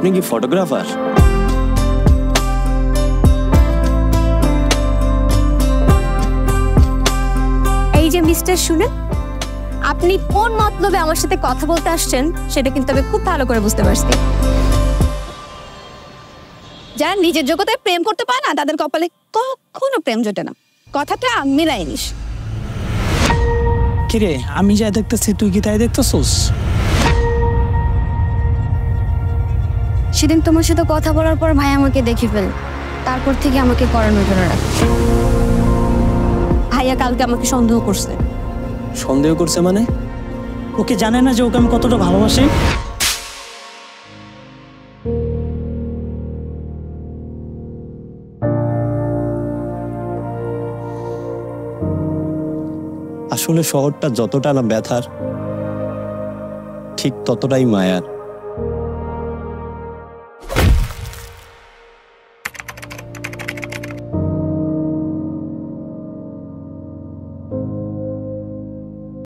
আপনি কি ফটোগ্রাফার? এই যে মিস্টার শুনে আপনি কোন মতলবে আমার সাথে কথা বলতে আসছেন সেটা কিন্তু আমি খুব ভালো করে বুঝতে পারছি। যারা নিজের জগতে প্রেম করতে পারে না তাদের কপালে কখনো প্রেম জোটে না। কথাটা মিলাই নিস কিরে আমি যা দেখতেছি তুই কি তাই দেখতেছোস? সেদিন তোমার সাথে কথা বলার পর ভাই আমাকে দেখে ফেল। তারপর থেকে আমাকে করার নজরে রাখ। ভাইয়া কালকে আমাকে সন্দেহ করছে। সন্দেহ করছে মানে? ওকে জানে না যে ওকে আমি কতটা ভালোবাসি। আসলে শহরটা যতটা না ব্যথার ঠিক ততটাই মায়ার। you.